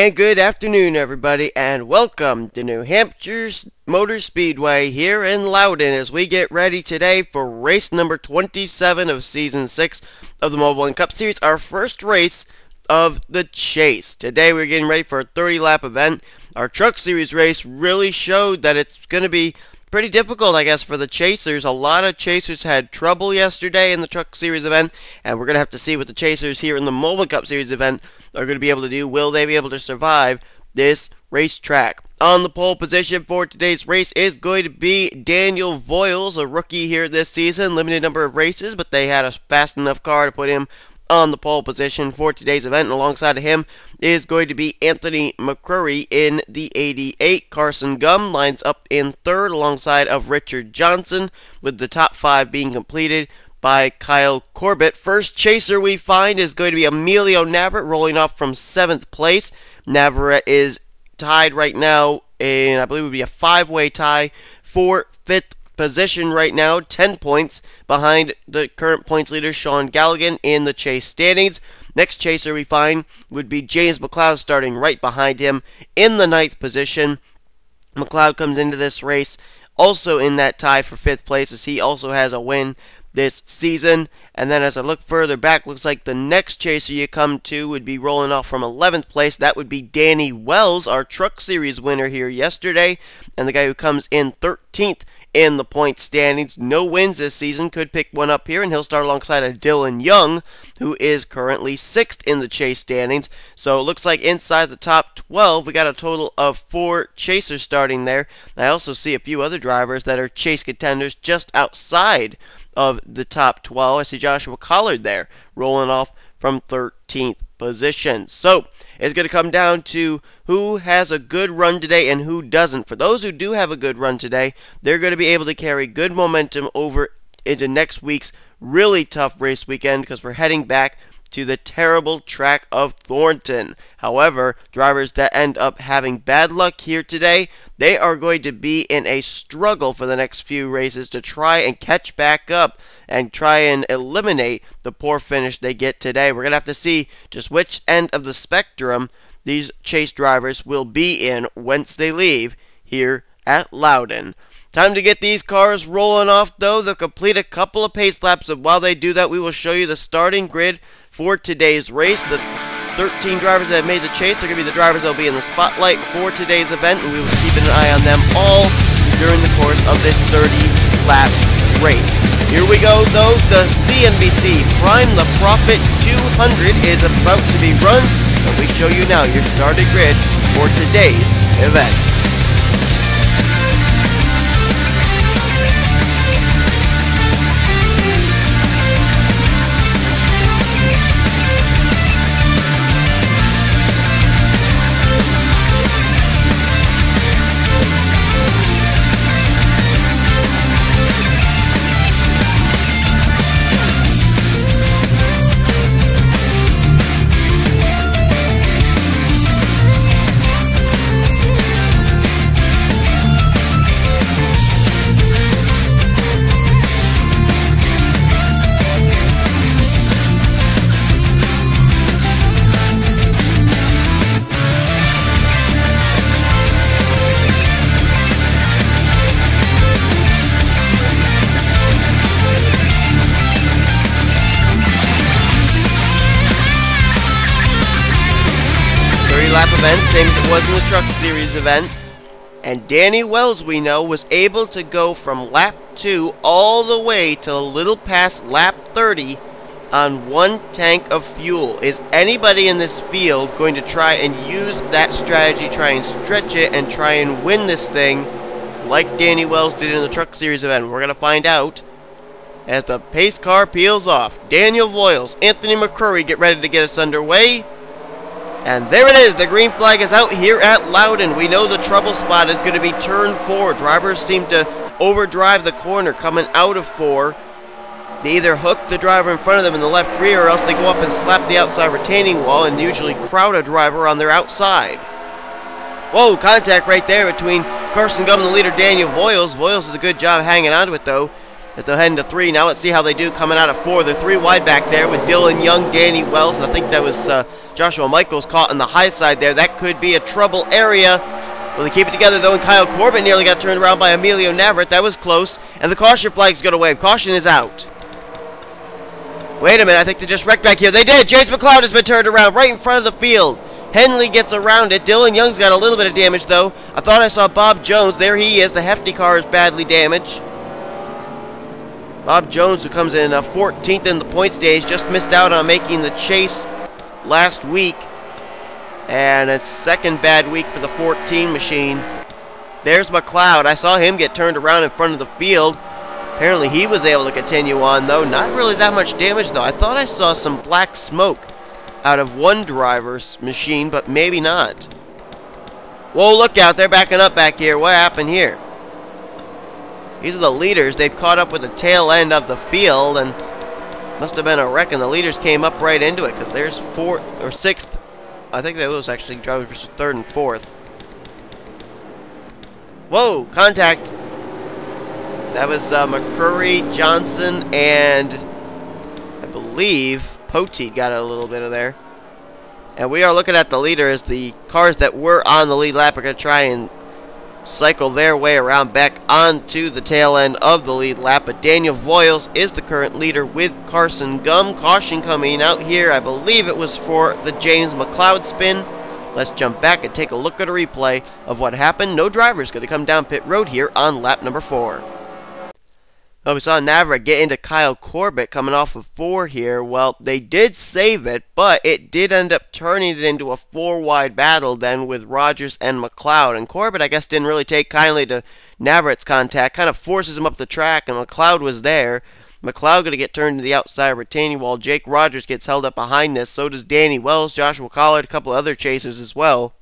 And good afternoon, everybody, and welcome to New Hampshire's Motor Speedway here in Loudon as we get ready today for race number 27 of Season 6 of the Mobil 1 Cup Series, our first race of the chase. Today we're getting ready for a 30-lap event. Our Truck Series race really showed that it's going to be pretty difficult, I guess, for the chasers. A lot of chasers had trouble yesterday in the Truck Series event, and we're going to have to see what the chasers here in the Mobil Cup Series event are going to be able to do. Will they be able to survive this racetrack? On the pole position for today's race is going to be Daniel Voiles, a rookie here this season. Limited number of races, but they had a fast enough car to put him on the pole position for today's event. And alongside of him is going to be Anthony McCrory in the 88. Carson Gum lines up in third alongside of Richard Johnson, with the top five being completed by Kyle Corbett. First chaser we find is going to be Emilio Navarrete rolling off from seventh place. Navarrete is tied right now and I believe, it would be a five-way tie for fifth position right now, 10 points behind the current points leader, Sean Galligan, in the chase standings. Next chaser we find would be James McLeod starting right behind him in the ninth position. McLeod comes into this race also in that tie for fifth place as he also has a win this season. And then as I look further back, looks like the next chaser you come to would be rolling off from 11th place. That would be Danny Wells, our Truck Series winner here yesterday, and the guy who comes in 13th in the point standings. No wins this season. Could pick one up here, and he'll start alongside of Dylan Young, who is currently sixth in the chase standings. So it looks like inside the top 12, we got a total of four chasers starting there. I also see a few other drivers that are chase contenders just outside of the top 12. I see Joshua Collard there rolling off from 13th position. So it's going to come down to who has a good run today and who doesn't. For those who do have a good run today, they're going to be able to carry good momentum over into next week's really tough race weekend because we're heading back to the terrible track of Thornton. However, drivers that end up having bad luck here today, they are going to be in a struggle for the next few races to try and catch back up and try and eliminate the poor finish they get today. We're going to have to see just which end of the spectrum these chase drivers will be in once they leave here at Loudon. Time to get these cars rolling off, though. They'll complete a couple of pace laps, and while they do that, we will show you the starting grid for today's race. The 13 drivers that have made the chase are going to be the drivers that will be in the spotlight for today's event, and we will keep an eye on them all during the course of this 30-lap race. Here we go, though. The CNBC Prime the Profit 200 is about to be run, and we show you now your starting grid for today's event. The Truck Series event. And Danny Wells, we know, was able to go from lap 2 all the way to a little past lap 30 on one tank of fuel. Is anybody in this field going to try and use that strategy, try and stretch it, and try and win this thing like Danny Wells did in the Truck Series event? We're going to find out as the pace car peels off. Daniel Voiles, Anthony McCrory get ready to get us underway. And there it is. The green flag is out here at Loudon. We know the trouble spot is going to be turn four. Drivers seem to overdrive the corner coming out of four. They either hook the driver in front of them in the left rear or else they go up and slap the outside retaining wall and usually crowd a driver on their outside. Whoa, contact right there between Carson Gum and the leader Daniel Voiles. Voiles does a good job hanging on to it though. As they'll head into three. Now let's see how they do coming out of four. They're three wide back there with Dylan Young, Danny Wells, and I think that was uh, Joshua Michaels caught on the high side there. That could be a trouble area. Will they keep it together though? And Kyle Corbett nearly got turned around by Emilio Navarrete. That was close. And the caution flag's going to wave. Caution is out. Wait a minute. I think they just wrecked back here. They did. James McLeod has been turned around right in front of the field. Henley gets around it. Dylan Young's got a little bit of damage though. I thought I saw Bob Jones. There he is. The hefty car is badly damaged. Bob Jones, who comes in uh, 14th in the point stage, just missed out on making the chase last week. And a second bad week for the 14 machine. There's McLeod. I saw him get turned around in front of the field. Apparently he was able to continue on, though. Not really that much damage, though. I thought I saw some black smoke out of one driver's machine, but maybe not. Whoa, look out. They're backing up back here. What happened here? These are the leaders. They've caught up with the tail end of the field, and must have been a wreck, and the leaders came up right into it, because there's fourth or sixth. I think that was actually drivers third and fourth. Whoa, contact. That was uh, McCurry, Johnson, and I believe Poteet got a little bit of there. And we are looking at the leader as the cars that were on the lead lap are going to try and cycle their way around back onto the tail end of the lead lap. But Daniel Voiles is the current leader with Carson Gum. Caution coming out here. I believe it was for the James McLeod spin. Let's jump back and take a look at a replay of what happened. No driver's going to come down pit road here on lap number four. Well, we saw Navarrete get into Kyle Corbett coming off of four here. Well, they did save it, but it did end up turning it into a four-wide battle then with Rogers and McLeod. And Corbett, I guess, didn't really take kindly to Navarrete's contact. Kind of forces him up the track, and McLeod was there. McLeod going to get turned to the outside retaining wall. Jake Rogers gets held up behind this. So does Danny Wells, Joshua Collard, a couple other chasers as well.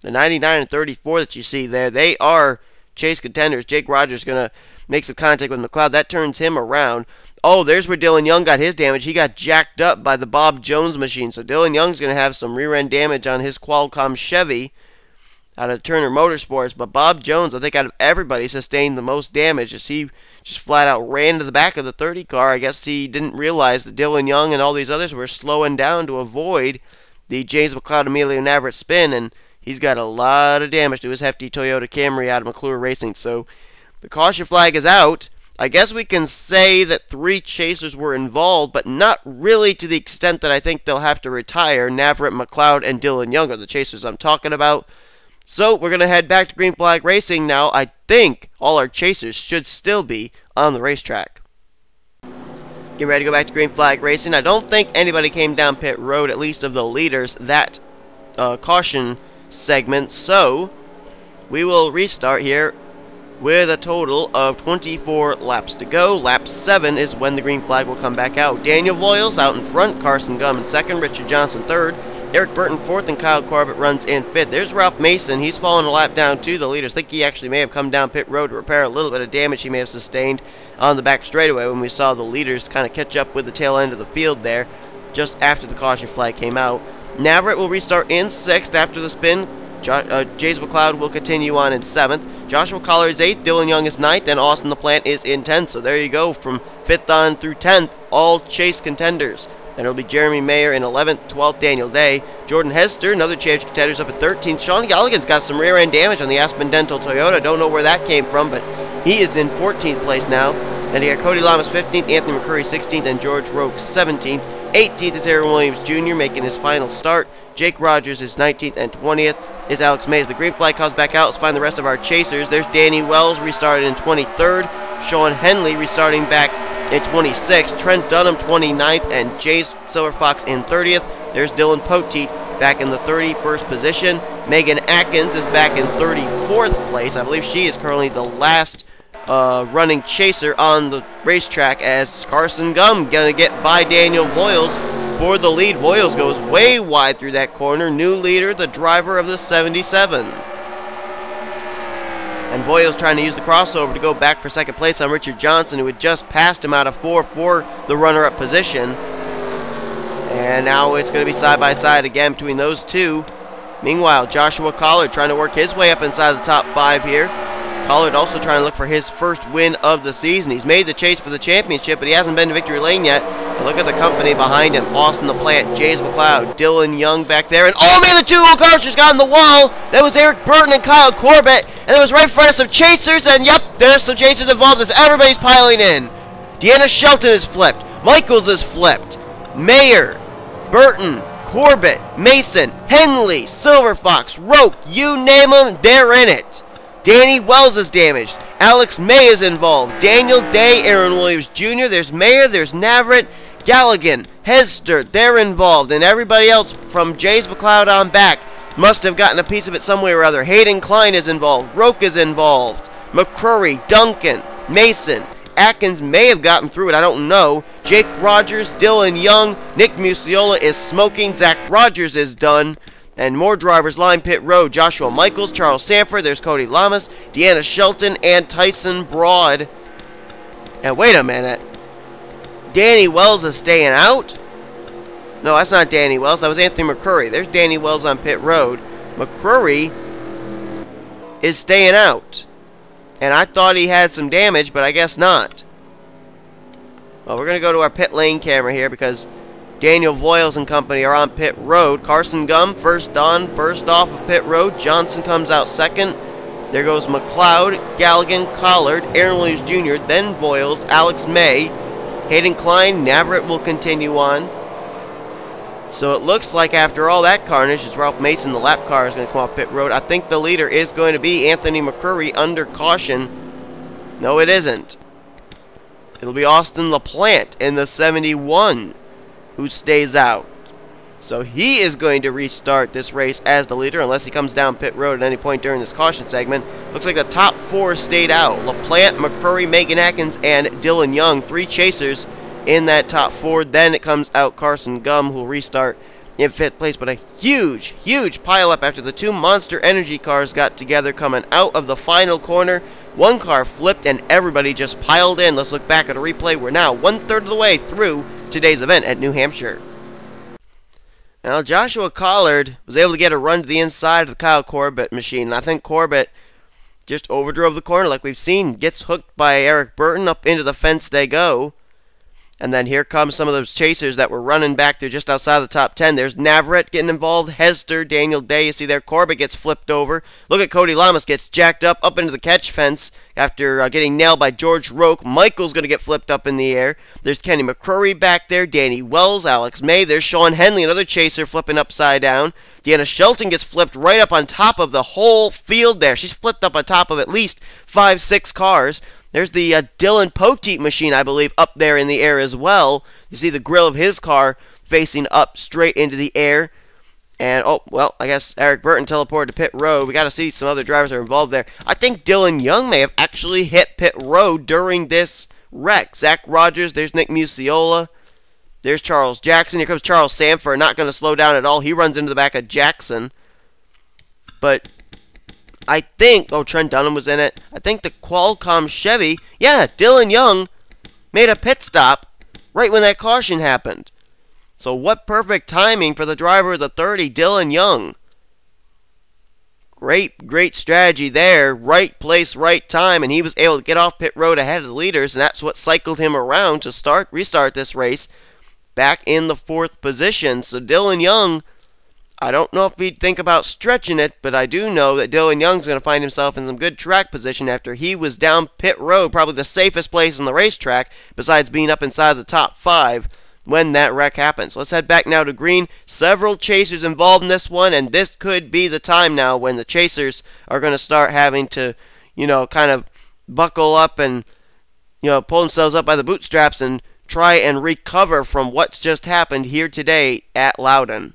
The 99 and 34 that you see there, they are chase contenders. Jake Rogers going to makes some contact with McLeod. That turns him around. Oh, there's where Dylan Young got his damage. He got jacked up by the Bob Jones machine. So Dylan Young's going to have some rear end damage on his Qualcomm Chevy out of Turner Motorsports. But Bob Jones, I think out of everybody, sustained the most damage as he just flat out ran to the back of the 30 car. I guess he didn't realize that Dylan Young and all these others were slowing down to avoid the James McLeod Emilio Navarrete spin. And he's got a lot of damage to his hefty Toyota Camry out of McClure Racing. So the caution flag is out. I guess we can say that three chasers were involved, but not really to the extent that I think they'll have to retire. Navarrete, McLeod, and Dylan Young are the chasers I'm talking about. So we're going to head back to Green Flag Racing now. I think all our chasers should still be on the racetrack. Getting ready to go back to Green Flag Racing. I don't think anybody came down pit road, at least of the leaders, that uh, caution segment. So we will restart here with a total of 24 laps to go. Lap 7 is when the green flag will come back out. Daniel Voiles out in front, Carson Gum in second, Richard Johnson third, Eric Burton fourth, and Kyle Corbett runs in fifth. There's Ralph Mason. He's fallen a lap down too. The leaders think he actually may have come down pit road to repair a little bit of damage he may have sustained on the back straightaway when we saw the leaders kind of catch up with the tail end of the field there just after the caution flag came out. Navarrete will restart in sixth after the spin. Jo uh, James McLeod will continue on in seventh. Joshua Collard is 8th, Dylan Young is 9th, and Austin LaPlante is in 10th. So there you go, from 5th on through 10th, all chase contenders. Then it'll be Jeremy Mayer in 11th, 12th, Daniel Day. Jordan Hester, another chase contender, is up at 13th. Sean Galligan's got some rear end damage on the Aspen Dental Toyota. Don't know where that came from, but he is in 14th place now. Then you got Cody Lamas 15th, Anthony McCurry 16th, and George Roke 17th. 18th is Aaron Williams Jr. making his final start. Jake Rogers is 19th and 20th is Alex Mays. The green flag comes back out. Let's find the rest of our chasers. There's Danny Wells restarted in 23rd. Sean Henley restarting back in 26th. Trent Dunham 29th and Jace Silver Fox in 30th. There's Dylan Poteet back in the 31st position. Megan Atkins is back in 34th place. I believe she is currently the last uh, running chaser on the racetrack as Carson Gum going to get by Daniel Voiles for the lead. Voiles goes way wide through that corner. New leader, the driver of the 77. And Voiles trying to use the crossover to go back for second place on Richard Johnson, who had just passed him out of four for the runner-up position. And now it's going to be side by side again between those two. Meanwhile, Joshua Collard trying to work his way up inside the top five here. Collard also trying to look for his first win of the season. He's made the chase for the championship, but he hasn't been to victory lane yet. Look at the company behind him. Austin LaPlante, James McLeod, Dylan Young back there. And oh man, the two old cars just got on the wall. That was Eric Burton and Kyle Corbett. And it was right in front of some chasers. And yep, there's some chasers involved as everybody's piling in. Deanna Shelton is flipped. Michaels is flipped. Mayer, Burton, Corbett, Mason, Henley, Silver Fox, Roke, you name them, they're in it. Danny Wells is damaged. Alex May is involved. Daniel Day, Aaron Williams Jr., there's Mayer, there's Navarrete, Galligan, Hester, they're involved. And everybody else from James McLeod on back must have gotten a piece of it some way or other. Hayden Klein is involved. Roke is involved. McCrory, Duncan, Mason, Atkins may have gotten through it. I don't know. Jake Rogers, Dylan Young, Nick Musiola is smoking. Zach Rogers is done. And more drivers line pit road. Joshua Michaels, Charles Sanford, there's Cody Lamas, Deanna Shelton, and Tyson Broad. And wait a minute. Danny Wells is staying out? No, that's not Danny Wells. That was Anthony McCurry. There's Danny Wells on pit road. McCurry is staying out. And I thought he had some damage, but I guess not. Well, we're going to go to our pit lane camera here because Daniel Voiles and company are on pit road. Carson Gum first on, first off of pit road. Johnson comes out second. There goes McLeod, Galligan, Collard, Aaron Williams Jr., then Voiles, Alex May, Hayden Klein, Navarrete will continue on. So it looks like after all that carnage, it's Ralph Mason, the lap car, is going to come off pit road. I think the leader is going to be Anthony McCurry under caution. No, it isn't. It'll be Austin LaPlante in the 71 who stays out. So he is going to restart this race as the leader unless he comes down pit road at any point during this caution segment. Looks like the top four stayed out. LaPlante, McCurry, Megan Atkins, and Dylan Young. Three chasers in that top four. Then it comes out Carson Gum, who will restart in fifth place. But a huge, huge pileup after the two Monster Energy cars got together coming out of the final corner. One car flipped and everybody just piled in. Let's look back at a replay. We're now one third of the way through today's event at New Hampshire. Now, Joshua Collard was able to get a run to the inside of the Kyle Corbett machine. And I think Corbett just overdrove the corner like we've seen. Gets hooked by Eric Burton. Up into the fence they go. And then here comes some of those chasers that were running back there just outside the top 10. There's Navarrete getting involved. Hester, Daniel Day. You see there, Corbett gets flipped over. Look at Cody Lamas gets jacked up up into the catch fence after uh, getting nailed by George Roke. Michael's going to get flipped up in the air. There's Kenny McCrory back there. Danny Wells, Alex May. There's Sean Henley, another chaser flipping upside down. Deanna Shelton gets flipped right up on top of the whole field there. She's flipped up on top of at least five, six cars. There's the uh, Dylan Poteet machine, I believe, up there in the air as well. You see the grill of his car facing up straight into the air. And, oh, well, I guess Eric Burton teleported to pit road. We got to see some other drivers are involved there. I think Dylan Young may have actually hit pit road during this wreck. Zach Rogers, there's Nick Musiola. There's Charles Jackson. Here comes Charles Sanford. Not going to slow down at all. He runs into the back of Jackson. But I think, oh, Trent Dunham was in it. I think the Qualcomm Chevy, yeah, Dylan Young made a pit stop right when that caution happened. So what perfect timing for the driver of the 30, Dylan Young. Great, great strategy there. Right place, right time, and he was able to get off pit road ahead of the leaders, and that's what cycled him around to start restart this race back in the fourth position. So Dylan Young I don't know if he'd think about stretching it, but I do know that Dylan Young's going to find himself in some good track position after he was down pit road, probably the safest place on the racetrack, besides being up inside the top five when that wreck happens. Let's head back now to green. Several chasers involved in this one, and this could be the time now when the chasers are going to start having to, you know, kind of buckle up and, you know, pull themselves up by the bootstraps and try and recover from what's just happened here today at Loudon.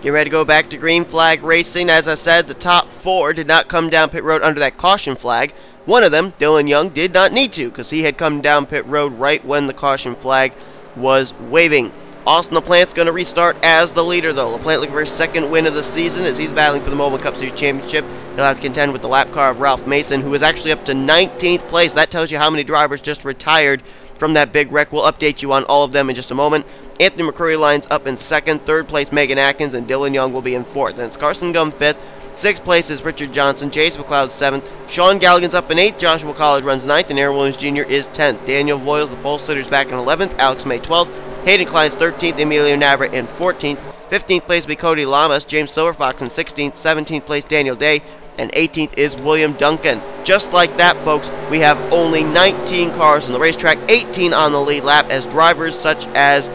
Get ready to go back to green flag racing. As I said, the top four did not come down pit road under that caution flag. One of them, Dylan Young, did not need to because he had come down pit road right when the caution flag was waving. Austin LaPlante's going to restart as the leader, though. LaPlante looking for his second win of the season as he's battling for the Mobil Cup Series Championship. He'll have to contend with the lap car of Ralph Mason, who is actually up to 19th place. That tells you how many drivers just retired from that big wreck. We'll update you on all of them in just a moment. Anthony McCurry lines up in second. Third place, Megan Atkins, and Dylan Young will be in fourth. And it's Carson Gum fifth. Sixth place is Richard Johnson. James McLeod seventh. Sean Galligan's up in eighth. Joshua Collard runs ninth, and Aaron Williams Jr. is tenth. Daniel Voiles, the pole sitter, is back in eleventh. Alex May twelfth. Hayden Klein's thirteenth. Emilio Navarrete in fourteenth. 15th place will be Cody Lamas, James Silverfox in 16th, 17th place Daniel Day, and 18th is William Duncan. Just like that, folks, we have only 19 cars on the racetrack, 18 on the lead lap as drivers such as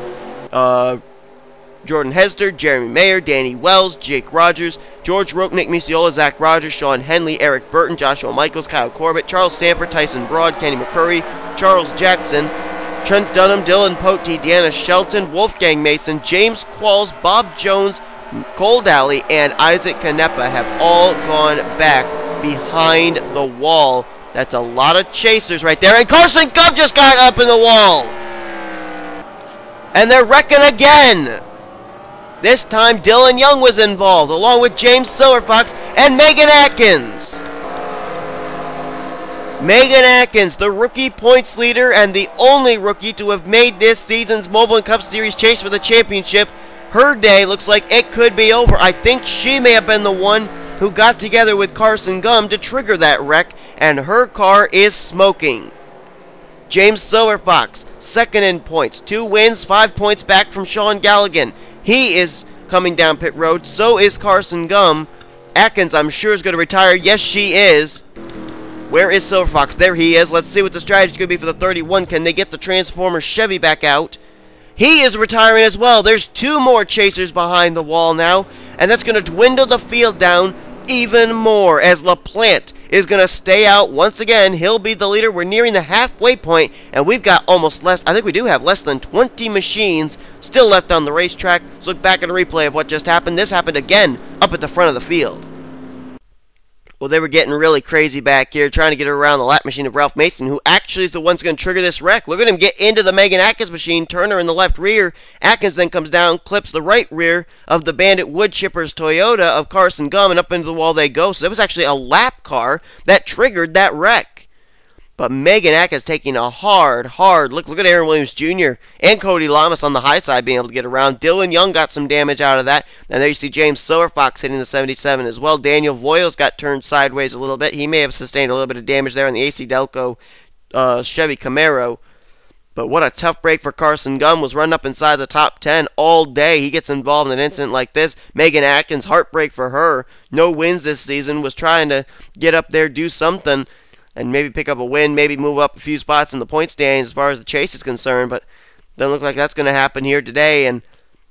uh, Jordan Hester, Jeremy Mayer, Danny Wells, Jake Rogers, George Roke, Nick Musiola, Zach Rogers, Sean Henley, Eric Burton, Joshua Michaels, Kyle Corbett, Charles Sanford, Tyson Broad, Kenny McCurry, Charles Jackson, Trent Dunham, Dylan Poteet, Deanna Shelton, Wolfgang Mason, James Qualls, Bob Jones, Cole Daly, and Isaac Canepa have all gone back behind the wall. That's a lot of chasers right there. And Carson Gum just got up in the wall. And they're wrecking again. This time, Dylan Young was involved, along with James Silverfox and Megan Atkins. Megan Atkins, the rookie points leader and the only rookie to have made this season's Mobil and Cup Series chase for the championship, her day looks like it could be over. I think she may have been the one who got together with Carson Gum to trigger that wreck, and her car is smoking. James Silverfox, second in points, two wins, five points back from Sean Galligan. He is coming down pit road. So is Carson Gum. Atkins, I'm sure, is going to retire. Yes, she is. Where is Silver Fox? There he is. Let's see what the strategy could be for the 31. Can they get the Transformer Chevy back out? He is retiring as well. There's two more chasers behind the wall now. And that's going to dwindle the field down even more as LaPlante is going to stay out once again. He'll be the leader. We're nearing the halfway point, and we've got almost less, I think we do have less than 20 machines still left on the racetrack. Let's look back at a replay of what just happened. This happened again up at the front of the field. Well, they were getting really crazy back here, trying to get around the lap machine of Ralph Mason, who actually is the one going to trigger this wreck. Look at him get into the Megan Atkins machine, Turner in the left rear. Atkins then comes down, clips the right rear of the Bandit Wood Chippers Toyota of Carson Gum, and up into the wall they go. So that was actually a lap car that triggered that wreck. But Megan Eck is taking a hard, hard look. Look at Aaron Williams Jr. and Cody Lamas on the high side being able to get around. Dylan Young got some damage out of that. And there you see James Silverfox hitting the 77 as well. Daniel Voiles got turned sideways a little bit. He may have sustained a little bit of damage there on the AC Delco uh, Chevy Camaro. But what a tough break for Carson Gum was run up inside the top 10 all day. He gets involved in an incident like this. Megan Atkins, heartbreak for her. No wins this season. Was trying to get up there, do something and maybe pick up a win, maybe move up a few spots in the point standings as far as the chase is concerned. But doesn't look like that's going to happen here today. And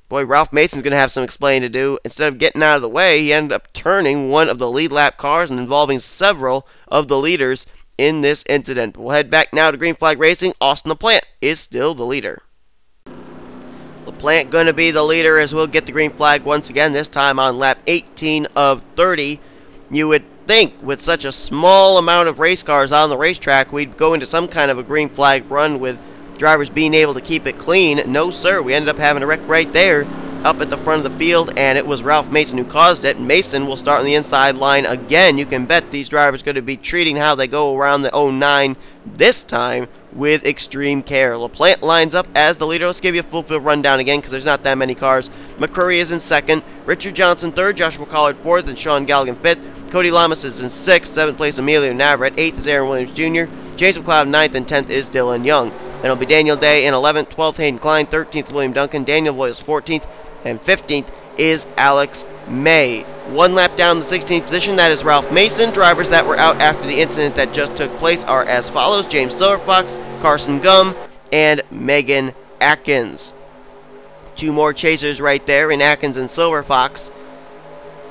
boy, Ralph Mason's going to have some explaining to do. Instead of getting out of the way, he ended up turning one of the lead lap cars and involving several of the leaders in this incident. We'll head back now to Green Flag Racing. Austin LaPlante is still the leader. LaPlante going to be the leader as we'll get the green flag once again, this time on lap 18 of 30. You would think with such a small amount of race cars on the racetrack, we'd go into some kind of a green flag run with drivers being able to keep it clean. No, sir. We ended up having a wreck right there up at the front of the field, and it was Ralph Mason who caused it. Mason will start on the inside line again. You can bet these drivers are going to be treating how they go around the 09 this time with extreme care. LaPlante lines up as the leader. Let's give you a full field rundown again because there's not that many cars. McCurry is in second, Richard Johnson third, Joshua Collard fourth, and Sean Galligan fifth. Cody Lamas is in 6th, 7th place Emilio Navarrete, 8th is Aaron Williams Jr., Jason McLeod 9th, and 10th is Dylan Young. Then it'll be Daniel Day in 11th, 12th Hayden Klein, 13th William Duncan, Daniel Voiles 14th, and 15th is Alex May. One lap down the 16th position, that is Ralph Mason. Drivers that were out after the incident that just took place are as follows James Silverfox, Carson Gum, and Megan Atkins. Two more chasers right there in Atkins and Silverfox.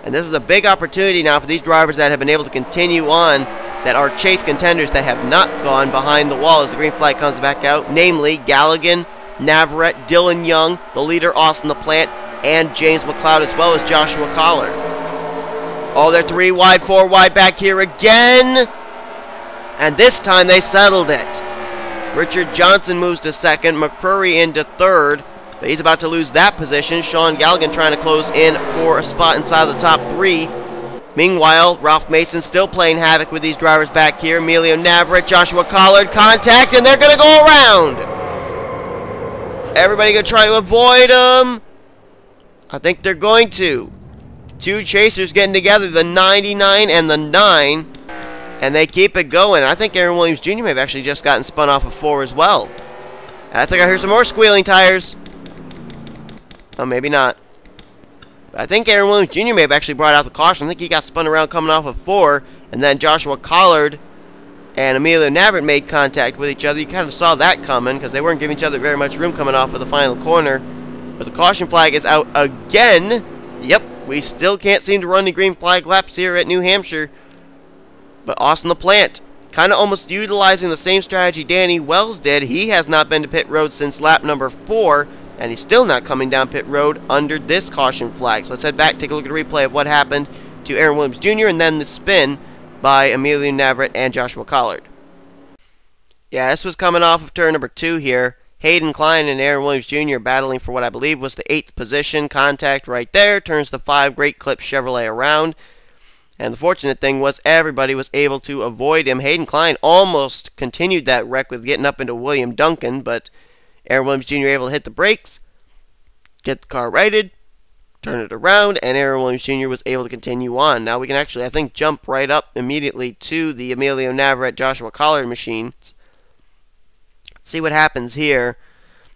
And this is a big opportunity now for these drivers that have been able to continue on that are chase contenders that have not gone behind the wall as the green flag comes back out, namely Galligan, Navarrete, Dylan Young, the leader Austin LaPlante, and James McLeod as well as Joshua Collard. Oh, they're three wide, four wide back here again. And this time they settled it. Richard Johnson moves to second, McCurry into third, but he's about to lose that position. Sean Galligan trying to close in for a spot inside the top three. Meanwhile, Ralph Mason still playing havoc with these drivers back here. Emilio Navarrete, Joshua Collard, contact, and they're going to go around. Everybody going to try to avoid them. I think they're going to. Two chasers getting together, the 99 and the 9. And they keep it going. I think Aaron Williams Jr. may have actually just gotten spun off of 4 as well. And I think I heard some more squealing tires. Oh, maybe not. But I think Aaron Williams Jr. may have actually brought out the caution. I think he got spun around coming off of 4. And then Joshua Collard and Emilio Navarrete made contact with each other. You kind of saw that coming because they weren't giving each other very much room coming off of the final corner. But the caution flag is out again. Yep, we still can't seem to run the green flag laps here at New Hampshire. But Austin LaPlante, kind of almost utilizing the same strategy Danny Wells did. He has not been to pit road since lap number 4, and he's still not coming down pit road under this caution flag. So let's head back, take a look at a replay of what happened to Aaron Williams Jr. and then the spin by Emilio Navarrete and Joshua Collard. Yeah, this was coming off of turn number two here. Hayden Klein and Aaron Williams Jr. battling for what I believe was the eighth position. Contact right there turns the five Great Clip Chevrolet around. And the fortunate thing was everybody was able to avoid him. Hayden Klein almost continued that wreck with getting up into William Duncan, but Aaron Williams Jr. able to hit the brakes, get the car righted, turn it around, and Aaron Williams Jr. was able to continue on. Now we can actually, I think, jump right up immediately to the Emilio Navarrete Joshua Collard machine. See what happens here.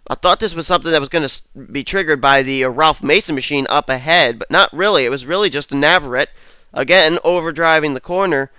I thought this was something that was going to be triggered by the uh, Ralph Mason machine up ahead, but not really. It was really just a Navarrete, again, overdriving the corner.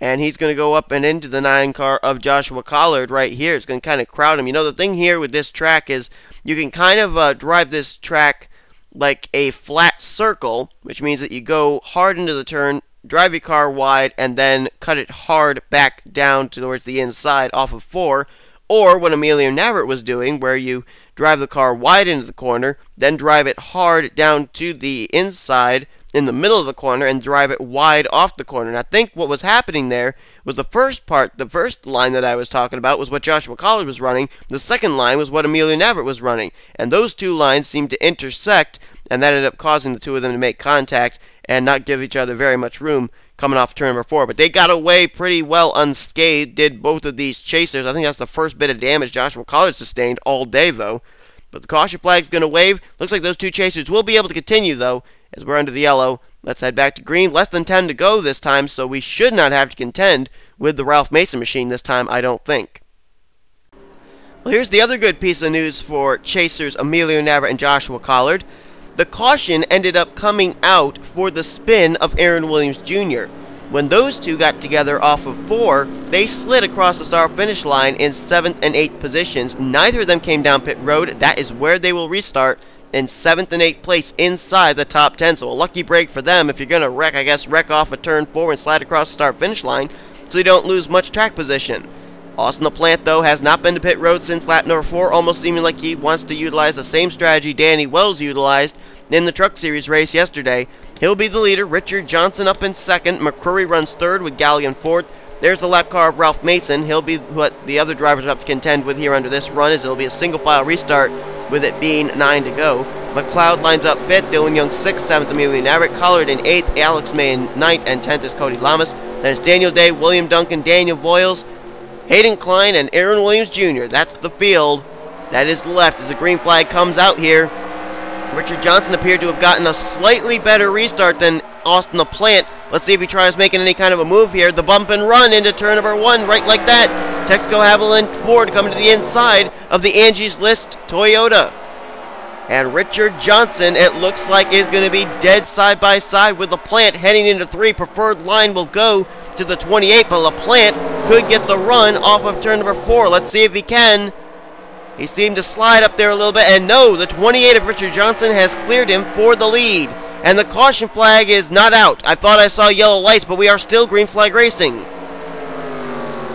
And he's going to go up and into the 9 car of Joshua Collard right here. It's going to kind of crowd him. You know, the thing here with this track is you can kind of uh, drive this track like a flat circle, which means that you go hard into the turn, drive your car wide, and then cut it hard back down towards the inside off of 4. Or what Emilio Navarrete was doing, where you drive the car wide into the corner, then drive it hard down to the inside in the middle of the corner and drive it wide off the corner. And I think what was happening there was the first part, the first line that I was talking about was what Joshua Collard was running. The second line was what Emilio Navarrete was running. And those two lines seemed to intersect, and that ended up causing the two of them to make contact and not give each other very much room coming off turn number four. But they got away pretty well unscathed, did both of these chasers. I think that's the first bit of damage Joshua Collard sustained all day, though. But the caution flag's going to wave. Looks like those two chasers will be able to continue, though, as we're under the yellow. Let's head back to green. Less than 10 to go this time, so we should not have to contend with the Ralph Mason machine this time, I don't think. Well, here's the other good piece of news for chasers Emilio Navarrete and Joshua Collard. The caution ended up coming out for the spin of Aaron Williams Jr. When those two got together off of four, they slid across the start finish line in seventh and eighth positions. Neither of them came down pit road. That is where they will restart in 7th and 8th place inside the top 10. So a lucky break for them if you're going to wreck, I guess, wreck off a turn 4 and slide across the start-finish line so you don't lose much track position. Austin LaPlante, though, has not been to pit road since lap number 4, almost seeming like he wants to utilize the same strategy Danny Wells utilized in the Truck Series race yesterday. He'll be the leader. Richard Johnson up in second. McCrory runs third with Galligan fourth. There's the lap car of Ralph Mason. He'll be what the other drivers have to contend with here under this run, as it'll be a single file restart with it being nine to go. McLeod lines up fifth, Dylan Young sixth, seventh, Emilio Navarrete, Collard in eighth, Alex May in ninth, and tenth is Cody Lamas. Then it's Daniel Day, William Duncan, Daniel Voiles, Hayden Klein, and Aaron Williams Jr. That's the field that is left as the green flag comes out here. Richard Johnson appeared to have gotten a slightly better restart than Austin LaPlante. Let's see if he tries making any kind of a move here. The bump and run into turn number one, right like that. Texaco Havoline Ford coming to the inside of the Angie's List Toyota. And Richard Johnson, it looks like, is going to be dead side by side with LaPlante heading into three. Preferred line will go to the 28, but LaPlante could get the run off of turn number four. Let's see if he can. He seemed to slide up there a little bit, and no, the 28 of Richard Johnson has cleared him for the lead. And the caution flag is not out. I thought I saw yellow lights, but we are still green flag racing.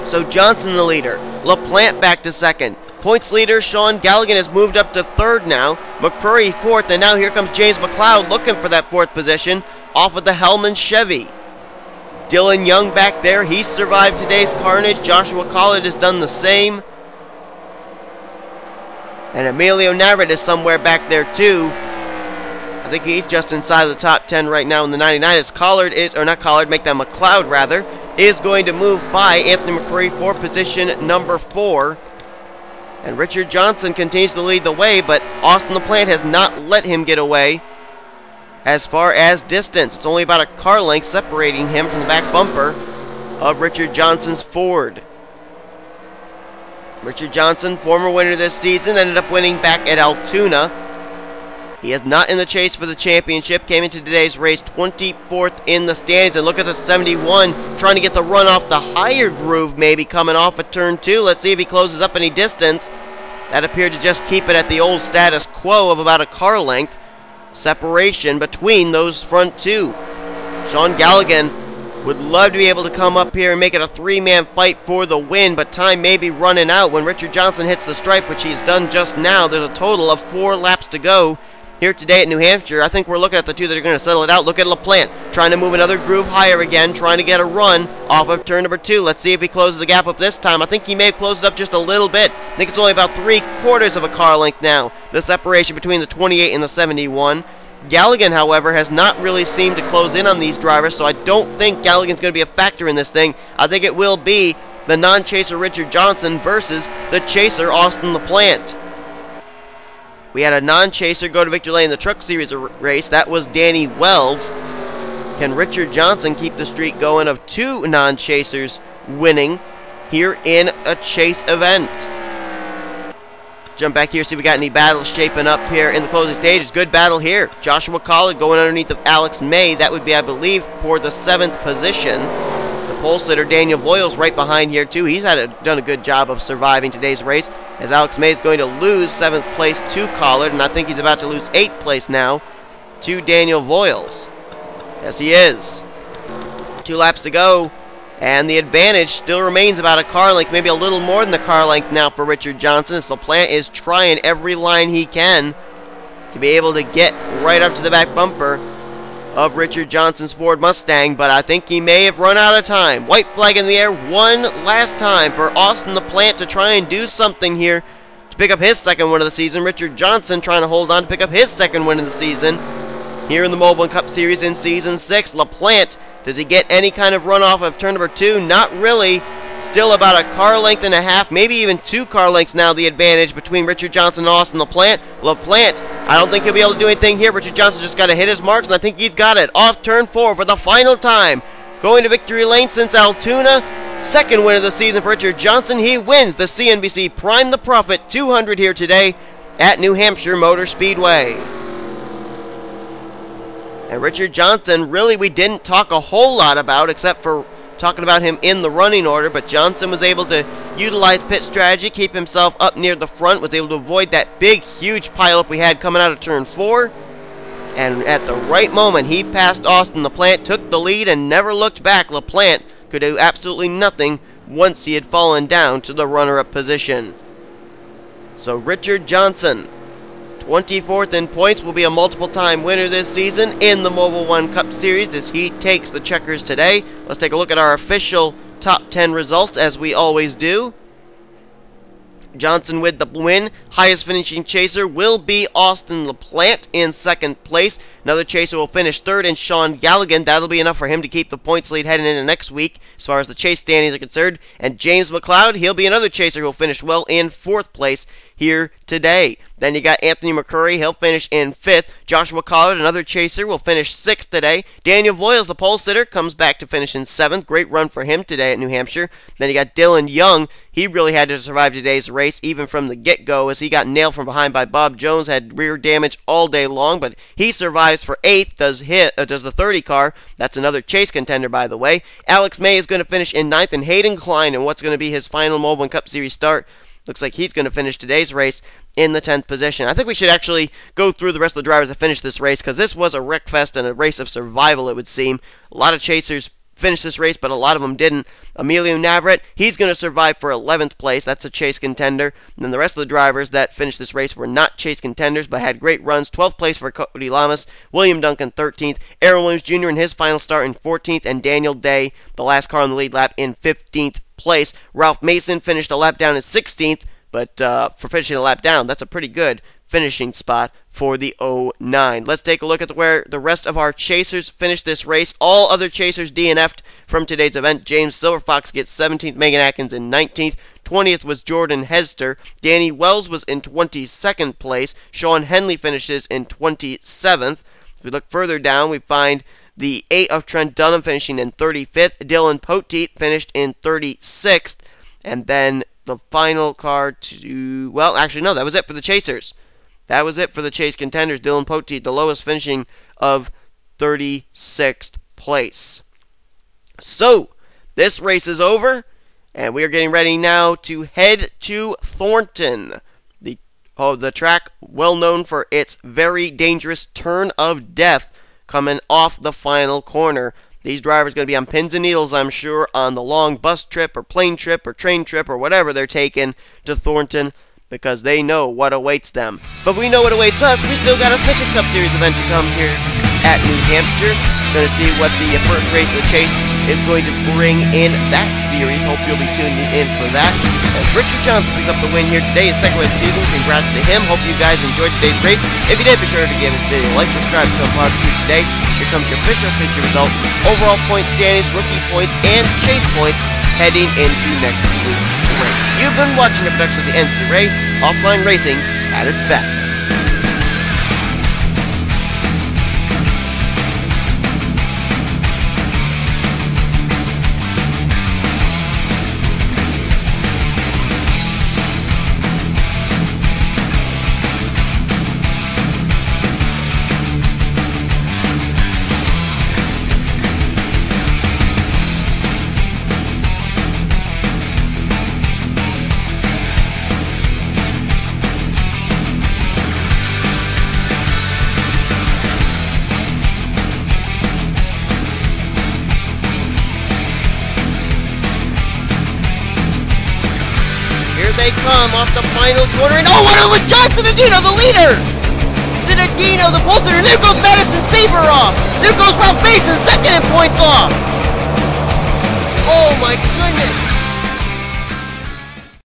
So Johnson the leader. LaPlante back to second. Points leader Sean Galligan has moved up to third now. McCrory fourth, and now here comes James McLeod looking for that fourth position off of the Hellman Chevy. Dylan Young back there. He survived today's carnage. Joshua Collard has done the same. And Emilio Navarrete is somewhere back there too. I think he's just inside the top 10 right now in the 99. As Collard is, or not Collard, make that McLeod rather, is going to move by Anthony McCrory for position number four. And Richard Johnson continues to lead the way, but Austin LaPlante has not let him get away. as far as distance. It's only about a car length separating him from the back bumper of Richard Johnson's Ford. Richard Johnson, former winner this season, ended up winning back at Altoona. He is not in the chase for the championship. Came into today's race 24th in the standings. And look at the 71 trying to get the run off the higher groove, maybe coming off a of turn two. Let's see if he closes up any distance. That appeared to just keep it at the old status quo of about a car length separation between those front two. Sean Galligan would love to be able to come up here and make it a three-man fight for the win, but time may be running out when Richard Johnson hits the stripe, which he's done just now. There's a total of four laps to go here today at New Hampshire. I think we're looking at the two that are going to settle it out. Look at LaPlante trying to move another groove higher again, trying to get a run off of turn number two. Let's see if he closes the gap up this time. I think he may have closed it up just a little bit. I think it's only about three quarters of a car length now. The separation between the 28 and the 71. Galligan, however, has not really seemed to close in on these drivers, so I don't think Galligan's going to be a factor in this thing. I think it will be the non-chaser Richard Johnson versus the chaser Austin LaPlante. We had a non-chaser go to victory lane in the Truck Series race. That was Danny Wells. Can Richard Johnson keep the streak going of two non-chasers winning here in a chase event? Jump back here, see if we got any battles shaping up here in the closing stages. Good battle here. Joshua Collard going underneath of Alex May. That would be, I believe, for the seventh position. The pole sitter, Daniel Voiles, right behind here, too. He's had a, done a good job of surviving today's race, as Alex May is going to lose seventh place to Collard, and I think he's about to lose eighth place now to Daniel Voiles. Yes, he is. Two laps to go. And the advantage still remains about a car length, maybe a little more than the car length now for Richard Johnson. So Plant is trying every line he can to be able to get right up to the back bumper of Richard Johnson's Ford Mustang, but I think he may have run out of time. White flag in the air one last time for Austin LaPlante to try and do something here to pick up his second win of the season. Richard Johnson trying to hold on to pick up his second win of the season here in the Mobil Cup Series in Season 6. LaPlante does he get any kind of runoff of turn number two? Not really. Still about a car length and a half, maybe even two car lengths now, the advantage between Richard Johnson and Austin LaPlante. LaPlante, I don't think he'll be able to do anything here. Richard Johnson just got to hit his marks, and I think he's got it. Off turn four for the final time. Going to victory lane since Altoona. Second win of the season for Richard Johnson. He wins the CNBC Prime the Profit 200 here today at New Hampshire Motor Speedway. And Richard Johnson, really, we didn't talk a whole lot about except for talking about him in the running order, but Johnson was able to utilize pit strategy, keep himself up near the front, was able to avoid that big, huge pileup we had coming out of turn four. And at the right moment, he passed Austin LaPlante, took the lead, and never looked back. LaPlante could do absolutely nothing once he had fallen down to the runner-up position. So Richard Johnson 24th in points, will be a multiple time winner this season in the Mobil One Cup Series as he takes the checkers today. Let's take a look at our official top 10 results as we always do. Johnson with the win. Highest finishing chaser will be Austin LaPlante in second place. Another chaser will finish third, and Sean Galligan. That'll be enough for him to keep the points lead heading into next week as far as the chase standings are concerned. And James McLeod, he'll be another chaser who'll finish well in fourth place here today. Then you got Anthony McCurry. He'll finish in fifth. Joshua Collard, another chaser, will finish sixth today. Daniel Voiles, the pole sitter, comes back to finish in seventh. Great run for him today at New Hampshire. Then you got Dylan Young. He really had to survive today's race, even from the get-go, as he got nailed from behind by Bob Jones. Had rear damage all day long, but he survives for eighth. Does hit? Uh, does the 30 car? That's another chase contender, by the way. Alex May is going to finish in ninth, and Hayden Klein in what's going to be his final Mobil Cup Series start Looks like he's going to finish today's race in the 10th position. I think we should actually go through the rest of the drivers that finished this race because this was a wreckfest and a race of survival, it would seem. A lot of chasers finished this race, but a lot of them didn't. Emilio Navarrete, he's going to survive for 11th place. That's a chase contender. And then the rest of the drivers that finished this race were not chase contenders, but had great runs. 12th place for Cody Lamas, William Duncan 13th, Aaron Williams Jr. in his final start in 14th, and Daniel Day, the last car on the lead lap, in 15th place. Ralph Mason finished a lap down in 16th, but uh, for finishing a lap down, that's a pretty good finishing spot for the 09. Let's take a look at where the rest of our chasers finished this race. All other chasers DNF'd from today's event. James Silverfox gets 17th, Megan Atkins in 19th. 20th was Jordan Hester. Danny Wells was in 22nd place. Sean Henley finishes in 27th. If we look further down, we find the 8 of Trent Dunham finishing in 35th. Dylan Poteet finished in 36th. And then the final card to, well, actually, no, that was it for the Chasers. That was it for the Chase contenders. Dylan Poteet, the lowest finishing of 36th place. So, this race is over, and we are getting ready now to head to Thornton. The, oh, the track well known for its very dangerous turn of death coming off the final corner. These drivers going to be on pins and needles, I'm sure, on the long bus trip or plane trip or train trip or whatever they're taking to Thornton because they know what awaits them. But we know what awaits us. We still got a Snickers Cup Series event to come here at New Hampshire. Going to see what the first race of the chase is going to bring in that series. Hope you'll be tuning in for that. As Richard Johnson picks up the win here today, his second win of the season. Congrats to him. Hope you guys enjoyed today's race. If you did, be sure to give this video a like, subscribe, become part of the today. Here comes your official picture result, overall points standings, rookie points, and chase points heading into next week's race. You've been watching a production of the NNSCRA Offline Racing at its best. Final oh, what was John Zinedino, the leader! Zinedino, the pole sitter. There goes Madison Saber off. There goes Ralph Mason, second in points off. Oh my goodness.